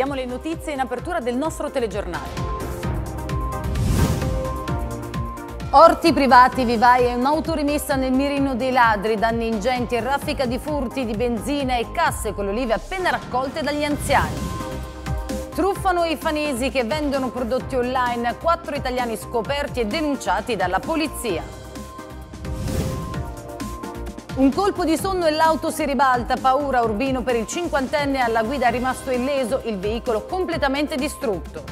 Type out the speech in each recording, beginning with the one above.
Diamo le notizie in apertura del nostro telegiornale. Orti privati, vivaie e un'auto rimessa nel mirino dei ladri, danni ingenti e raffica di furti di benzina e casse con le olive appena raccolte dagli anziani. Truffano i fanesi che vendono prodotti online, quattro italiani scoperti e denunciati dalla polizia. Un colpo di sonno e l'auto si ribalta, paura Urbino per il cinquantenne alla guida rimasto illeso, il veicolo completamente distrutto.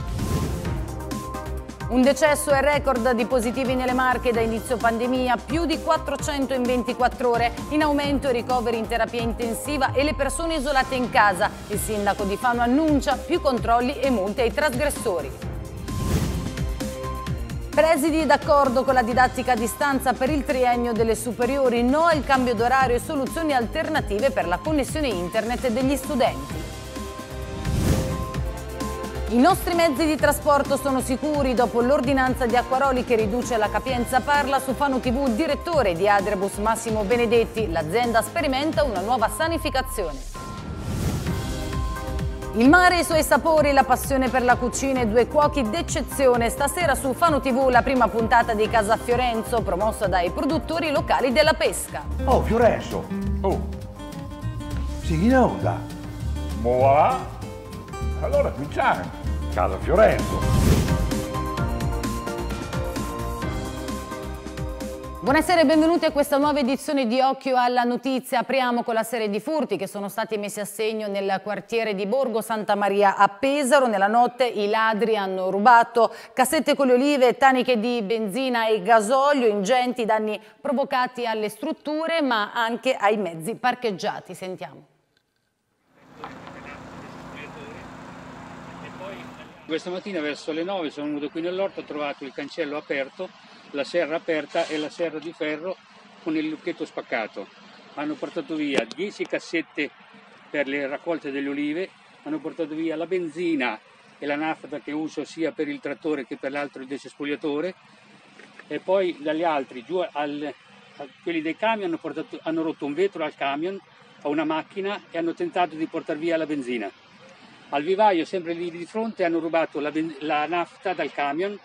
Un decesso e record di positivi nelle Marche da inizio pandemia, più di 400 in 24 ore, in aumento i ricoveri in terapia intensiva e le persone isolate in casa. Il sindaco di Fano annuncia più controlli e multe ai trasgressori. Presidi d'accordo con la didattica a distanza per il triennio delle superiori, no al cambio d'orario e soluzioni alternative per la connessione internet degli studenti. I nostri mezzi di trasporto sono sicuri dopo l'ordinanza di Acquaroli che riduce la capienza parla su Fano TV direttore di Adrebus Massimo Benedetti. L'azienda sperimenta una nuova sanificazione. Il mare e i suoi sapori, la passione per la cucina e due cuochi d'eccezione. Stasera su Fano TV la prima puntata di Casa Fiorenzo promossa dai produttori locali della pesca. Oh Fiorenzo! Oh! Sì, in onda! Boa! Allora cominciamo! Casa Fiorenzo. Buonasera e benvenuti a questa nuova edizione di Occhio alla Notizia. Apriamo con la serie di furti che sono stati messi a segno nel quartiere di Borgo Santa Maria a Pesaro. Nella notte i ladri hanno rubato cassette con le olive, taniche di benzina e gasolio, ingenti danni provocati alle strutture ma anche ai mezzi parcheggiati. Sentiamo. Questa mattina verso le 9 sono venuto qui nell'orto, ho trovato il cancello aperto, la serra aperta e la serra di ferro con il lucchetto spaccato. Hanno portato via 10 cassette per le raccolte delle olive, hanno portato via la benzina e la nafta che uso sia per il trattore che per l'altro desespoliatore e poi dagli altri giù al, a quelli dei camion hanno, portato, hanno rotto un vetro al camion, a una macchina e hanno tentato di portare via la benzina. Al vivaio, sempre lì di fronte, hanno rubato la, la nafta dal camion,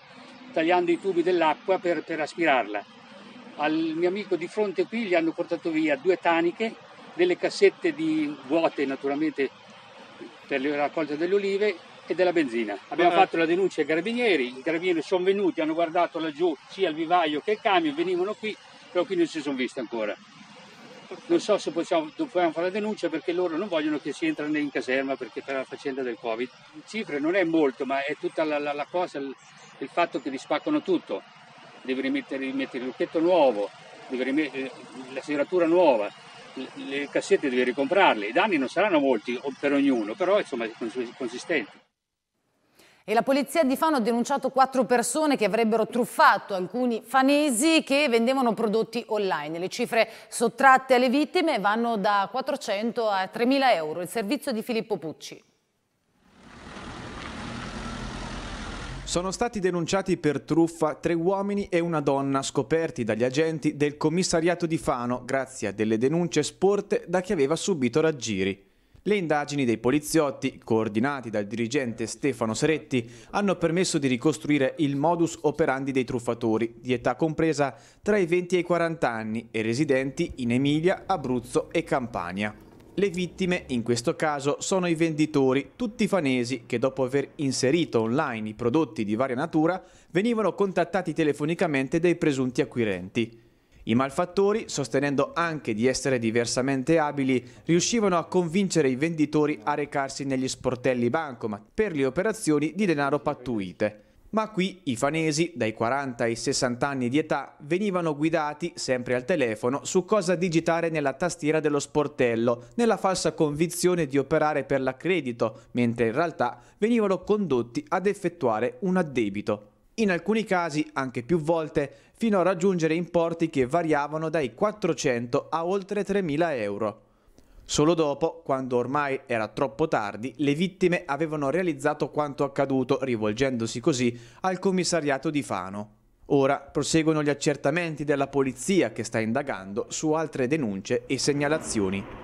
tagliando i tubi dell'acqua per, per aspirarla. Al mio amico di fronte qui gli hanno portato via due taniche, delle cassette di vuote naturalmente per le raccolte delle olive e della benzina. Abbiamo ah. fatto la denuncia ai carabinieri, i carabinieri sono venuti, hanno guardato laggiù sia il vivaio che il camion, venivano qui, però qui non si sono visti ancora non so se possiamo, dobbiamo fare la denuncia perché loro non vogliono che si entrano in caserma perché per la faccenda del Covid. Cifre non è molto, ma è tutta la, la, la cosa, il, il, fatto che rispaccano tutto. Devi rimettere, rimettere il lucchetto nuovo, rimettere la serratura nuova, le, le cassette devi ricomprarle. I danni non saranno molti per ognuno, però insomma consistenti. E la polizia di Fano ha denunciato quattro persone che avrebbero truffato alcuni fanesi che vendevano prodotti online. Le cifre sottratte alle vittime vanno da 400 a 3.000 euro. Il servizio di Filippo Pucci. Sono stati denunciati per truffa tre uomini e una donna scoperti dagli agenti del commissariato di Fano grazie a delle denunce sporte da chi aveva subito raggiri. Le indagini dei poliziotti, coordinati dal dirigente Stefano Seretti, hanno permesso di ricostruire il modus operandi dei truffatori, di età compresa tra i 20 e i 40 anni e residenti in Emilia, Abruzzo e Campania. Le vittime, in questo caso, sono i venditori, tutti fanesi, che dopo aver inserito online i prodotti di varia natura, venivano contattati telefonicamente dai presunti acquirenti. I malfattori, sostenendo anche di essere diversamente abili, riuscivano a convincere i venditori a recarsi negli sportelli bancomat per le operazioni di denaro pattuite. Ma qui i fanesi, dai 40 ai 60 anni di età, venivano guidati, sempre al telefono, su cosa digitare nella tastiera dello sportello, nella falsa convinzione di operare per l'accredito, mentre in realtà venivano condotti ad effettuare un addebito. In alcuni casi, anche più volte, fino a raggiungere importi che variavano dai 400 a oltre 3.000 euro. Solo dopo, quando ormai era troppo tardi, le vittime avevano realizzato quanto accaduto, rivolgendosi così al commissariato di Fano. Ora proseguono gli accertamenti della polizia che sta indagando su altre denunce e segnalazioni.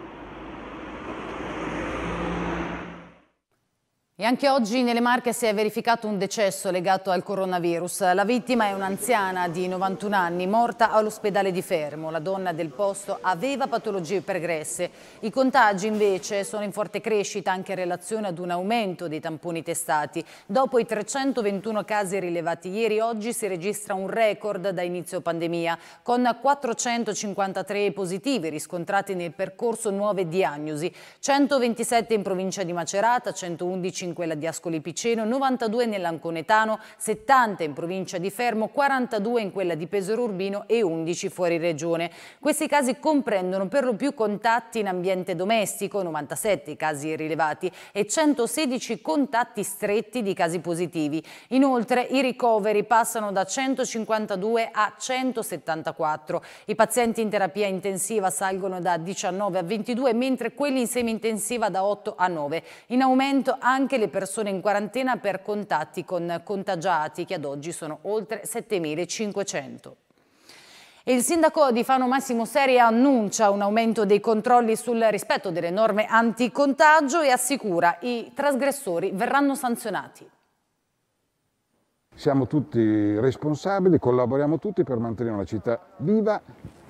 E anche oggi nelle Marche si è verificato un decesso legato al coronavirus. La vittima è un'anziana di 91 anni, morta all'ospedale di Fermo. La donna del posto aveva patologie pregresse. I contagi invece sono in forte crescita anche in relazione ad un aumento dei tamponi testati. Dopo i 321 casi rilevati ieri, oggi si registra un record da inizio pandemia, con 453 positivi riscontrati nel percorso nuove diagnosi, 127 in provincia di Macerata, 111 in in quella di Ascoli Piceno, 92 nell'Anconetano, 70 in provincia di Fermo, 42 in quella di Pesaro Urbino e 11 fuori regione. Questi casi comprendono per lo più contatti in ambiente domestico, 97 casi rilevati e 116 contatti stretti di casi positivi. Inoltre i ricoveri passano da 152 a 174. I pazienti in terapia intensiva salgono da 19 a 22, mentre quelli in semi-intensiva da 8 a 9. In aumento anche le persone in quarantena per contatti con contagiati, che ad oggi sono oltre 7.500. Il sindaco di Fano Massimo Seri annuncia un aumento dei controlli sul rispetto delle norme anticontagio e assicura i trasgressori verranno sanzionati. Siamo tutti responsabili, collaboriamo tutti per mantenere una città viva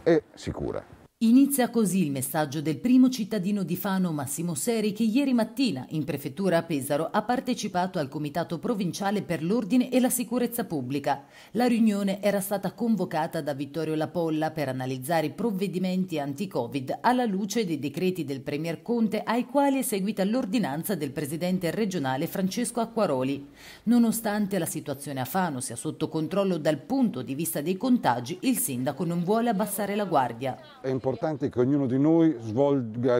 e sicura. Inizia così il messaggio del primo cittadino di Fano Massimo Seri che ieri mattina in prefettura a Pesaro ha partecipato al Comitato Provinciale per l'Ordine e la Sicurezza Pubblica. La riunione era stata convocata da Vittorio Lapolla per analizzare i provvedimenti anti-Covid alla luce dei decreti del Premier Conte ai quali è seguita l'ordinanza del presidente regionale Francesco Acquaroli. Nonostante la situazione a Fano sia sotto controllo dal punto di vista dei contagi, il sindaco non vuole abbassare la guardia. È importante che ognuno di noi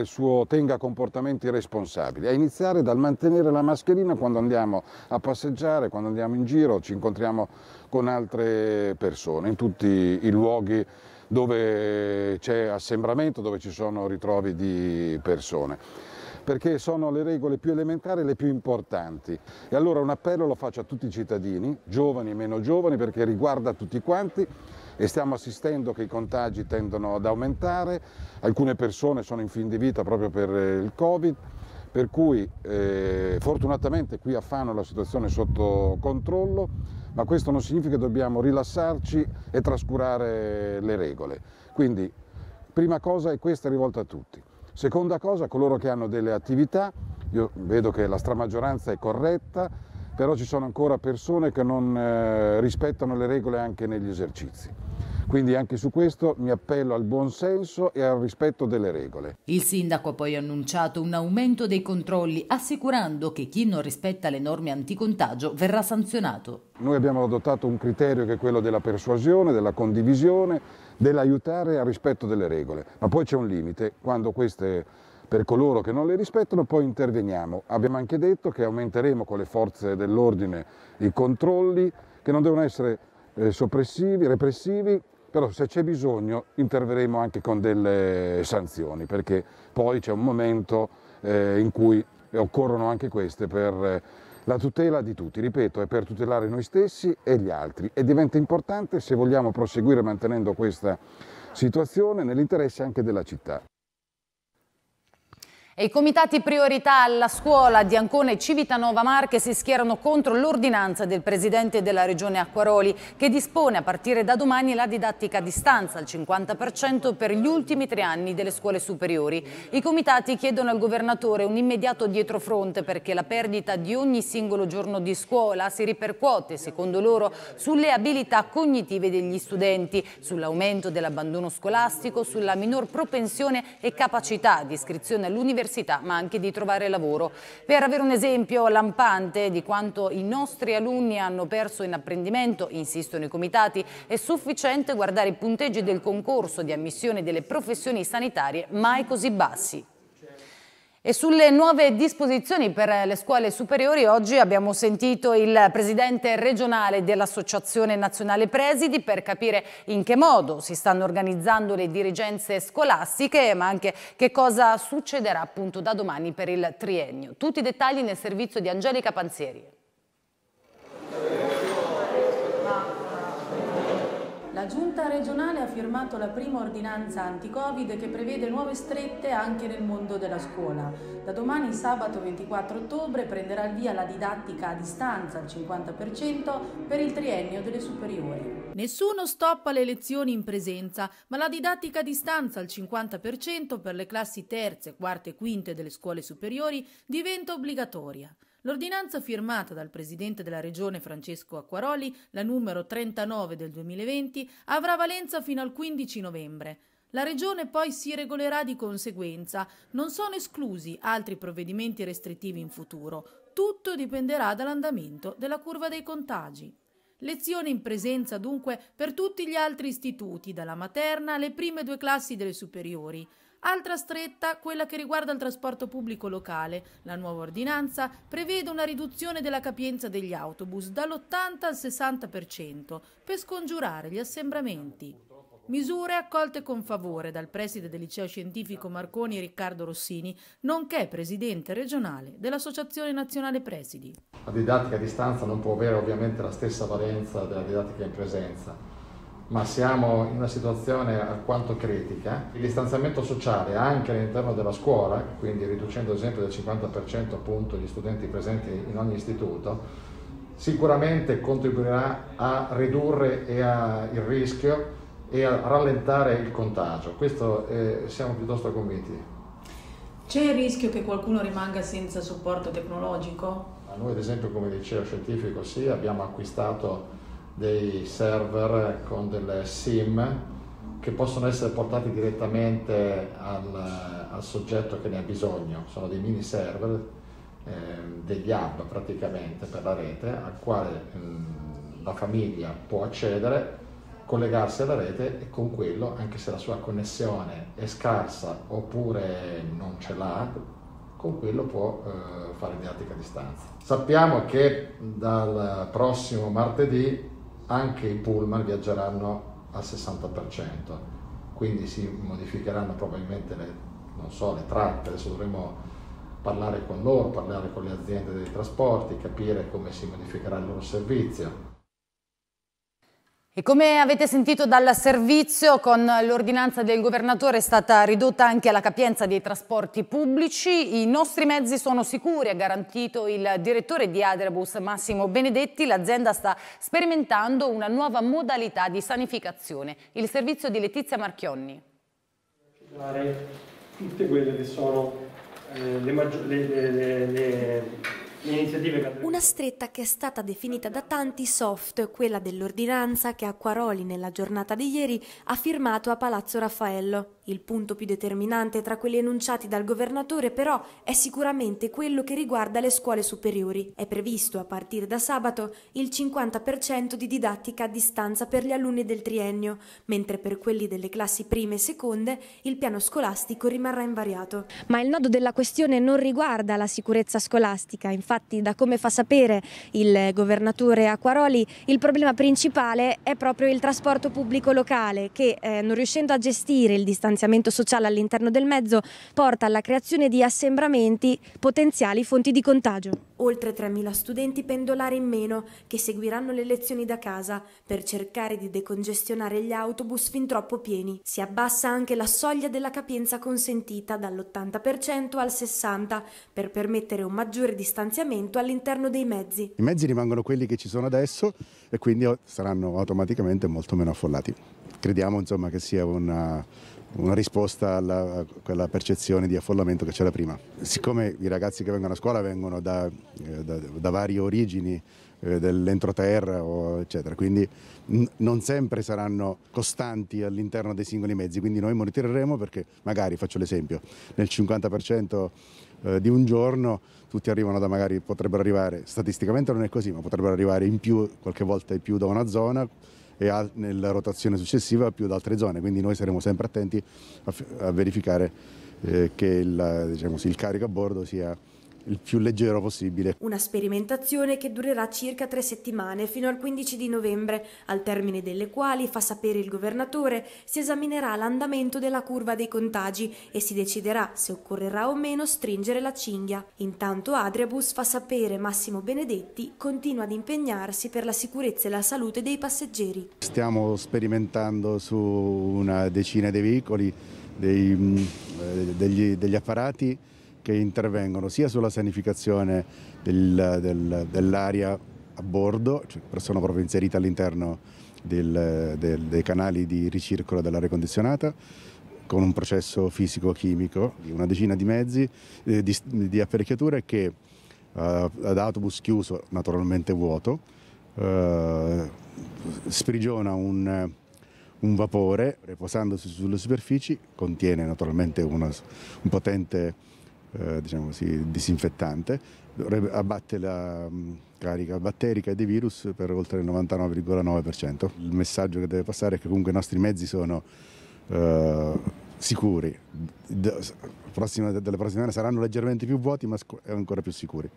suo, tenga comportamenti responsabili, a iniziare dal mantenere la mascherina quando andiamo a passeggiare, quando andiamo in giro, ci incontriamo con altre persone, in tutti i luoghi dove c'è assembramento, dove ci sono ritrovi di persone perché sono le regole più elementari e le più importanti. E allora un appello lo faccio a tutti i cittadini, giovani e meno giovani, perché riguarda tutti quanti, e stiamo assistendo che i contagi tendono ad aumentare, alcune persone sono in fin di vita proprio per eh, il Covid, per cui eh, fortunatamente qui a Fano la situazione è sotto controllo, ma questo non significa che dobbiamo rilassarci e trascurare le regole. Quindi prima cosa è questa rivolta a tutti. Seconda cosa, coloro che hanno delle attività, io vedo che la stramaggioranza è corretta, però ci sono ancora persone che non eh, rispettano le regole anche negli esercizi. Quindi anche su questo mi appello al buon senso e al rispetto delle regole. Il sindaco ha poi annunciato un aumento dei controlli, assicurando che chi non rispetta le norme anticontagio verrà sanzionato. Noi abbiamo adottato un criterio che è quello della persuasione, della condivisione, dell'aiutare al rispetto delle regole, ma poi c'è un limite, quando queste per coloro che non le rispettano poi interveniamo. Abbiamo anche detto che aumenteremo con le forze dell'ordine i controlli che non devono essere eh, soppressivi, repressivi, però se c'è bisogno interverremo anche con delle sanzioni, perché poi c'è un momento eh, in cui occorrono anche queste per eh, la tutela di tutti, ripeto, è per tutelare noi stessi e gli altri e diventa importante se vogliamo proseguire mantenendo questa situazione nell'interesse anche della città. E I comitati priorità alla scuola di Ancona e Civitanova Marche si schierano contro l'ordinanza del Presidente della Regione Acquaroli che dispone a partire da domani la didattica a distanza al 50% per gli ultimi tre anni delle scuole superiori. I comitati chiedono al Governatore un immediato dietrofronte perché la perdita di ogni singolo giorno di scuola si ripercuote, secondo loro, sulle abilità cognitive degli studenti, sull'aumento dell'abbandono scolastico, sulla minor propensione e capacità di iscrizione all'università all'università ma anche di trovare lavoro. Per avere un esempio lampante di quanto i nostri alunni hanno perso in apprendimento, insistono i comitati, è sufficiente guardare i punteggi del concorso di ammissione delle professioni sanitarie mai così bassi. E sulle nuove disposizioni per le scuole superiori oggi abbiamo sentito il presidente regionale dell'Associazione Nazionale Presidi per capire in che modo si stanno organizzando le dirigenze scolastiche ma anche che cosa succederà appunto da domani per il triennio. Tutti i dettagli nel servizio di Angelica Panzieri. Giunta regionale ha firmato la prima ordinanza anti-Covid che prevede nuove strette anche nel mondo della scuola. Da domani sabato 24 ottobre prenderà il via la didattica a distanza al 50% per il triennio delle superiori. Nessuno stop alle lezioni in presenza, ma la didattica a distanza al 50% per le classi terze, quarte e quinte delle scuole superiori diventa obbligatoria. L'ordinanza firmata dal presidente della regione Francesco Acquaroli, la numero 39 del 2020, avrà valenza fino al 15 novembre. La regione poi si regolerà di conseguenza. Non sono esclusi altri provvedimenti restrittivi in futuro. Tutto dipenderà dall'andamento della curva dei contagi. Lezioni in presenza dunque per tutti gli altri istituti, dalla materna alle prime due classi delle superiori. Altra stretta, quella che riguarda il trasporto pubblico locale. La nuova ordinanza prevede una riduzione della capienza degli autobus dall'80 al 60% per scongiurare gli assembramenti. Misure accolte con favore dal preside del liceo scientifico Marconi Riccardo Rossini, nonché presidente regionale dell'Associazione Nazionale Presidi. La didattica a distanza non può avere ovviamente la stessa valenza della didattica in presenza ma siamo in una situazione alquanto critica. Il distanziamento sociale anche all'interno della scuola, quindi riducendo ad esempio del 50% appunto gli studenti presenti in ogni istituto, sicuramente contribuirà a ridurre a, il rischio e a rallentare il contagio. Questo eh, siamo piuttosto convinti. C'è il rischio che qualcuno rimanga senza supporto tecnologico? A noi ad esempio come liceo scientifico sì, abbiamo acquistato dei server con delle SIM che possono essere portati direttamente al, al soggetto che ne ha bisogno, sono dei mini server, eh, degli hub praticamente per la rete al quale mh, la famiglia può accedere, collegarsi alla rete e con quello, anche se la sua connessione è scarsa oppure non ce l'ha, con quello può eh, fare didattica a distanza. Sappiamo che dal prossimo martedì anche i pullman viaggeranno al 60%, quindi si modificheranno probabilmente le, so, le tratte, adesso dovremo parlare con loro, parlare con le aziende dei trasporti, capire come si modificherà il loro servizio. E come avete sentito dal servizio, con l'ordinanza del governatore è stata ridotta anche la capienza dei trasporti pubblici. I nostri mezzi sono sicuri, ha garantito il direttore di Adriabus Massimo Benedetti. L'azienda sta sperimentando una nuova modalità di sanificazione. Il servizio di Letizia Marchionni. Tutte quelle che sono eh, le, le, le, una stretta che è stata definita da tanti soft, quella dell'ordinanza che Acquaroli nella giornata di ieri ha firmato a Palazzo Raffaello. Il punto più determinante tra quelli enunciati dal governatore però è sicuramente quello che riguarda le scuole superiori. È previsto a partire da sabato il 50% di didattica a distanza per gli alunni del triennio, mentre per quelli delle classi prime e seconde il piano scolastico rimarrà invariato. Ma il nodo della questione non riguarda la sicurezza scolastica, infatti da come fa sapere il governatore Acquaroli il problema principale è proprio il trasporto pubblico locale che eh, non riuscendo a gestire il distanziamento distanziamento sociale all'interno del mezzo porta alla creazione di assembramenti potenziali fonti di contagio. Oltre 3.000 studenti pendolari in meno che seguiranno le lezioni da casa per cercare di decongestionare gli autobus fin troppo pieni. Si abbassa anche la soglia della capienza consentita dall'80% al 60% per permettere un maggiore distanziamento all'interno dei mezzi. I mezzi rimangono quelli che ci sono adesso e quindi saranno automaticamente molto meno affollati. Crediamo insomma, che sia una una risposta alla, a quella percezione di affollamento che c'era prima. Siccome i ragazzi che vengono a scuola vengono da, eh, da, da varie origini eh, dell'entroterra eccetera, quindi non sempre saranno costanti all'interno dei singoli mezzi, quindi noi monitoreremo perché magari, faccio l'esempio, nel 50% eh, di un giorno tutti arrivano da magari, potrebbero arrivare, statisticamente non è così, ma potrebbero arrivare in più, qualche volta in più da una zona, e nella rotazione successiva più da altre zone, quindi noi saremo sempre attenti a, a verificare eh, che il, diciamo, il, carico a bordo sia il più leggero possibile. Una sperimentazione che durerà circa tre settimane fino al 15 di novembre, al termine delle quali, fa sapere il governatore, si esaminerà l'andamento della curva dei contagi e si deciderà se occorrerà o meno stringere la cinghia. Intanto Adriabus fa sapere Massimo Benedetti continua ad impegnarsi per la sicurezza e la salute dei passeggeri. Stiamo sperimentando su una decina di veicoli dei, mm, eh, degli, degli apparati che intervengono sia sulla sanificazione del, del, dell'aria a bordo, cioè sono proprio inserite all'interno dei canali di ricircolo dell'aria condizionata, con un processo fisico-chimico, una decina di mezzi, eh, di, di, apparecchiature che eh, ad autobus chiuso, naturalmente vuoto, eh, sprigiona un, un vapore, riposandosi sulle superfici, contiene naturalmente una, un potente eh, diciamo così, disinfettante, abbatte la mm, carica batterica dei virus per oltre il 99,9%. Il messaggio che deve passare è che comunque i nostri mezzi sono eh, sicuri, prossima, delle prossime ore saranno leggermente più vuoti ma ancora più sicuri.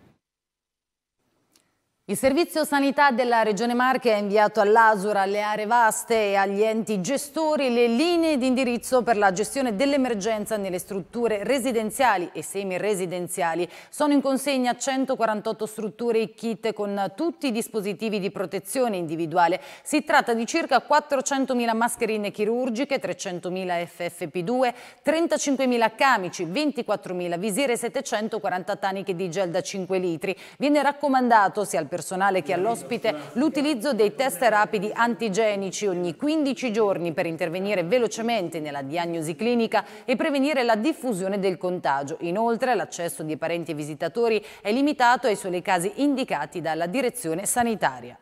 Il Servizio Sanità della Regione Marche ha inviato all'Asura, alle aree vaste e agli enti gestori le linee di indirizzo per la gestione dell'emergenza nelle strutture residenziali e semi-residenziali. Sono in consegna 148 strutture e kit con tutti i dispositivi di protezione individuale. Si tratta di circa 400.000 mascherine chirurgiche, 300.000 FFP2, 35.000 camici, 24.000 visiere e 740 taniche di gel da 5 litri. Viene raccomandato sia al personale che all'ospite l'utilizzo dei test rapidi antigenici ogni 15 giorni per intervenire velocemente nella diagnosi clinica e prevenire la diffusione del contagio. Inoltre l'accesso di parenti e visitatori è limitato ai soli casi indicati dalla direzione sanitaria.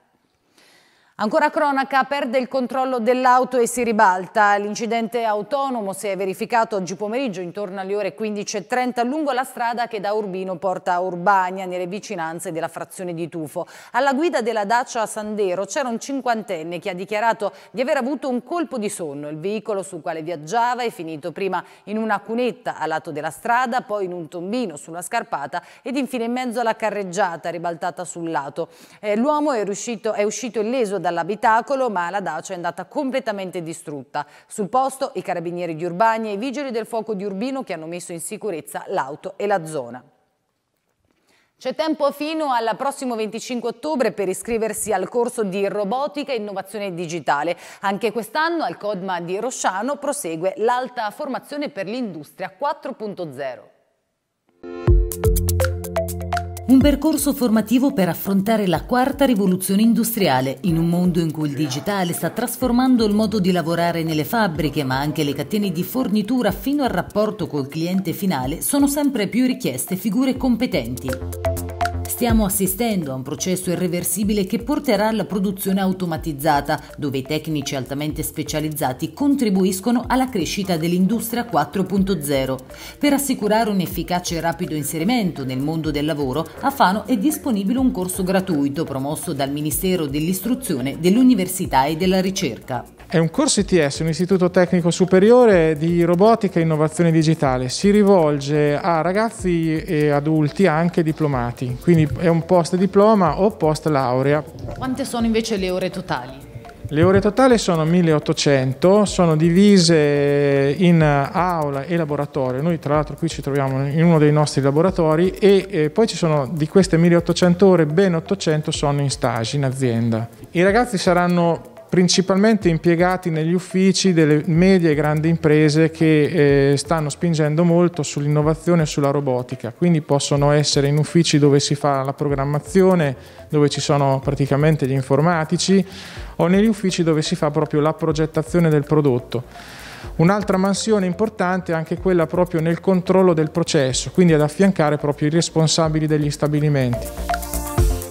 Ancora cronaca, perde il controllo dell'auto e si ribalta. L'incidente autonomo si è verificato oggi pomeriggio intorno alle ore 15.30 lungo la strada che da Urbino porta a Urbania, nelle vicinanze della frazione di Tufo. Alla guida della Dacia Sandero c'era un cinquantenne che ha dichiarato di aver avuto un colpo di sonno. Il veicolo sul quale viaggiava è finito prima in una cunetta a lato della strada, poi in un tombino sulla scarpata ed infine in mezzo alla carreggiata ribaltata sul lato. Eh, L'uomo è, è uscito illeso da dall'abitacolo ma la dacia è andata completamente distrutta. Sul posto i carabinieri di Urbania e i vigili del fuoco di Urbino che hanno messo in sicurezza l'auto e la zona. C'è tempo fino al prossimo 25 ottobre per iscriversi al corso di robotica e innovazione digitale. Anche quest'anno al CODMA di Rosciano prosegue l'alta formazione per l'industria 4.0. Un percorso formativo per affrontare la quarta rivoluzione industriale, in un mondo in cui il digitale sta trasformando il modo di lavorare nelle fabbriche, ma anche le catene di fornitura fino al rapporto col cliente finale, sono sempre più richieste figure competenti. Stiamo assistendo a un processo irreversibile che porterà alla produzione automatizzata, dove i tecnici altamente specializzati contribuiscono alla crescita dell'industria 4.0. Per assicurare un efficace e rapido inserimento nel mondo del lavoro, a Fano è disponibile un corso gratuito promosso dal Ministero dell'Istruzione, dell'Università e della Ricerca. È un corso ITS, un istituto tecnico superiore di robotica e innovazione digitale. Si rivolge a ragazzi e adulti anche diplomati, quindi è un post diploma o post laurea. Quante sono invece le ore totali? Le ore totali sono 1800, sono divise in aula e laboratorio. Noi tra l'altro qui ci troviamo in uno dei nostri laboratori e eh, poi ci sono di queste 1800 ore ben 800 sono in stage in azienda. I ragazzi saranno principalmente impiegati negli uffici delle medie e grandi imprese che eh, stanno spingendo molto sull'innovazione e sulla robotica, quindi possono essere in uffici dove si fa la programmazione, dove ci sono praticamente gli informatici o negli uffici dove si fa proprio la progettazione del prodotto. Un'altra mansione importante è anche quella proprio nel controllo del processo, quindi ad affiancare proprio i responsabili degli stabilimenti.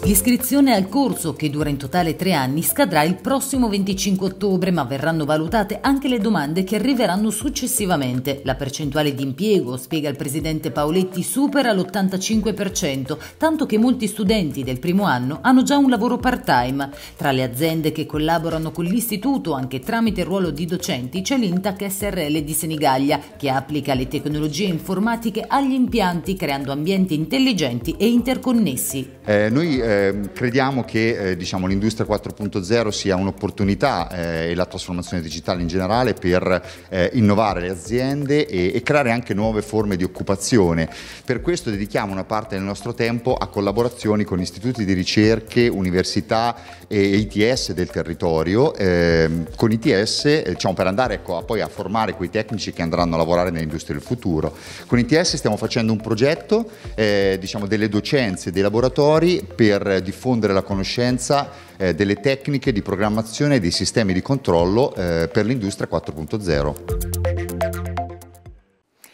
L'iscrizione al corso, che dura in totale tre anni, scadrà il prossimo 25 ottobre, ma verranno valutate anche le domande che arriveranno successivamente. La percentuale di impiego, spiega il presidente Paoletti, supera l'85%, tanto che molti studenti del primo anno hanno già un lavoro part-time. Tra le aziende che collaborano con l'istituto, anche tramite il ruolo di docenti, c'è l'Intac SRL di Senigallia, che applica le tecnologie informatiche agli impianti, creando ambienti intelligenti e interconnessi. Eh, noi eh, crediamo che eh, diciamo, l'industria 4.0 sia un'opportunità eh, e la trasformazione digitale in generale per eh, innovare le aziende e, e, creare anche nuove forme di occupazione. Per questo dedichiamo una parte del nostro tempo a collaborazioni con istituti di ricerche, università e ITS del territorio. Ehm, con ITS eh, diciamo, per andare ecco, a, poi a formare quei tecnici che andranno a lavorare nell'industria del futuro. Con ITS stiamo facendo un progetto diciamo, delle docenze, dei laboratori per diffondere la conoscenza eh, delle tecniche di programmazione e dei sistemi di controllo eh, per l'industria 4.0.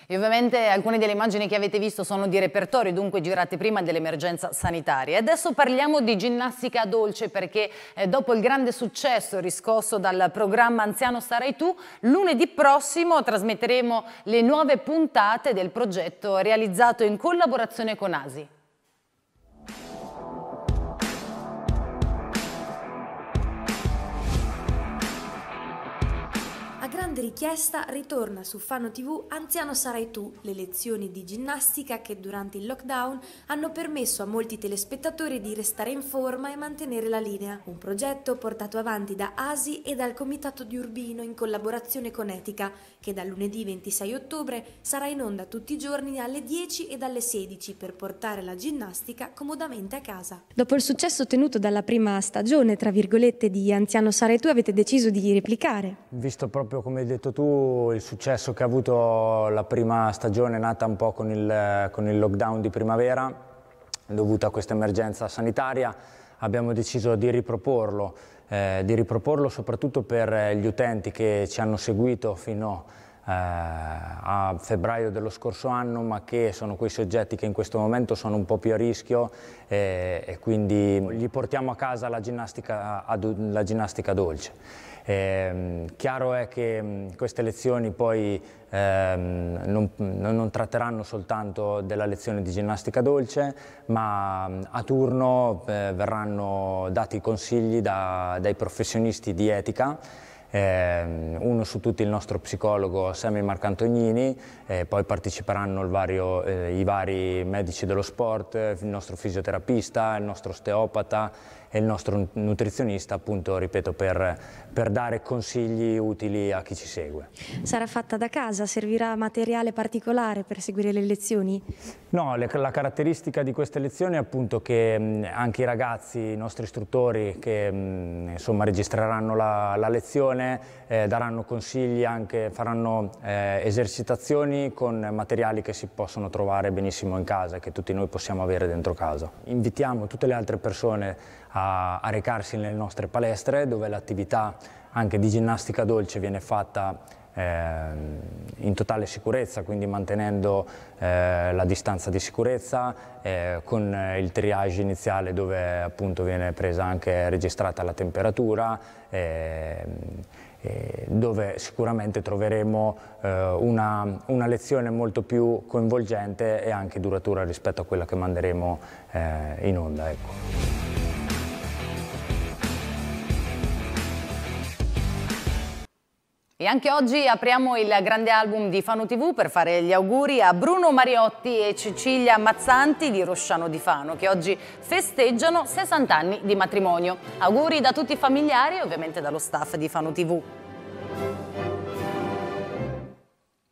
E ovviamente alcune delle immagini che avete visto sono di repertorio, dunque girate prima dell'emergenza sanitaria. Adesso parliamo di ginnastica dolce perché eh, dopo il grande successo riscosso dal programma Anziano Sarai Tu, lunedì prossimo trasmetteremo le nuove puntate del progetto realizzato in collaborazione con ASI. Grande richiesta ritorna su Fano TV Anziano sarai tu, le lezioni di ginnastica che durante il lockdown hanno permesso a molti telespettatori di restare in forma e mantenere la linea. Un progetto portato avanti da ASI e dal Comitato di Urbino in collaborazione con Etica, che dal lunedì 26 ottobre sarà in onda tutti i giorni alle 10 e dalle 16 per portare la ginnastica comodamente a casa. Dopo il successo ottenuto dalla prima stagione, tra virgolette, di Anziano sarai tu, avete deciso di replicare. Visto proprio come hai detto tu, il successo che ha avuto la prima stagione nata un po' con il, con il lockdown di primavera, dovuto a questa emergenza sanitaria, abbiamo deciso di riproporlo, eh, di riproporlo soprattutto per gli utenti che ci hanno seguito fino eh, a febbraio dello scorso anno, ma che sono quei soggetti che in questo momento sono un po' più a rischio eh, e quindi gli portiamo a casa la ginnastica, la ginnastica dolce. Eh, chiaro è che mh, queste lezioni poi ehm, non, non, tratteranno soltanto della lezione di ginnastica dolce, ma mh, a turno eh, verranno dati consigli da, dai professionisti di etica eh, uno su tutti il nostro psicologo Sammy Marcantognini, eh, poi parteciperanno vario, eh, i vari medici dello sport, il nostro fisioterapista, il nostro osteopata, e il nostro nutrizionista, appunto, ripeto, per, per dare consigli utili a chi ci segue. Sarà fatta da casa? Servirà materiale particolare per seguire le lezioni? No, le, la caratteristica di queste lezioni è appunto che mh, anche i ragazzi, i nostri istruttori che mh, insomma, registreranno la, la lezione, eh, daranno consigli, anche, faranno eh, esercitazioni con materiali che si possono trovare benissimo in casa che tutti noi possiamo avere dentro casa. Invitiamo tutte le altre persone a, a recarsi nelle nostre palestre dove l'attività anche di ginnastica dolce viene fatta eh, in totale sicurezza, quindi mantenendo eh, la distanza di sicurezza, eh, con il triage iniziale dove appunto viene presa anche registrata la temperatura, ehm, dove sicuramente troveremo eh, una, una, lezione molto più coinvolgente e anche duratura rispetto a quella che manderemo eh, in onda. Ecco. E anche oggi apriamo il grande album di Fano TV per fare gli auguri a Bruno Mariotti e Cecilia Mazzanti di Rosciano di Fano che oggi festeggiano 60 anni di matrimonio. Auguri da tutti i familiari e ovviamente dallo staff di Fano TV.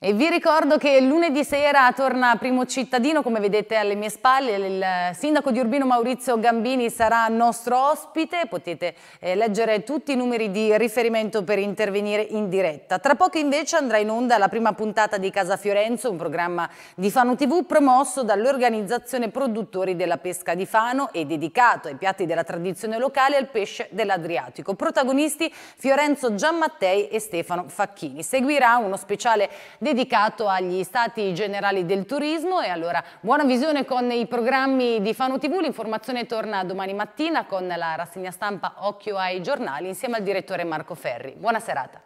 E vi ricordo che lunedì sera torna Primo Cittadino, come vedete alle mie spalle, il sindaco di Urbino Maurizio Gambini sarà nostro ospite, potete eh, leggere tutti i numeri di riferimento per intervenire in diretta. Tra poco invece andrà in onda la prima puntata di Casa Fiorenzo, un programma di Fano TV promosso dall'organizzazione produttori della pesca di Fano e dedicato ai piatti della tradizione locale e al pesce dell'Adriatico. Protagonisti Fiorenzo Giammattei e Stefano Facchini. Seguirà uno speciale dedicato dedicato agli stati generali del turismo e allora buona visione con i programmi di Fano TV, l'informazione torna domani mattina con la rassegna stampa Occhio ai giornali insieme al direttore Marco Ferri. Buona serata.